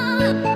啊。